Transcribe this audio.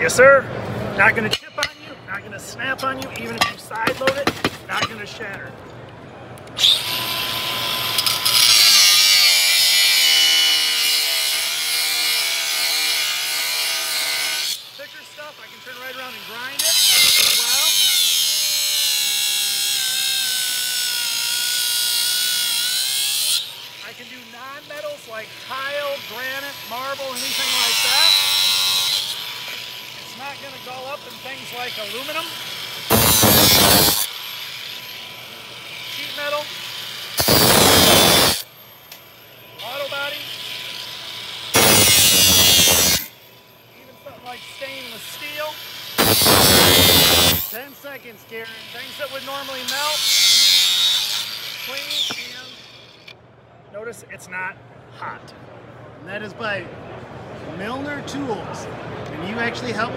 Yes, sir. Not gonna chip on you, not gonna snap on you, even if you side load it, not gonna shatter. Thicker stuff, I can turn right around and grind it as well. I can do non-metals like tile, granite, marble, anything not going to go up in things like aluminum, sheet metal, auto body, even something like stainless steel. 10 seconds, Karen. Things that would normally melt, clean, and notice it's not hot. And that is by Milner Tools. And you actually help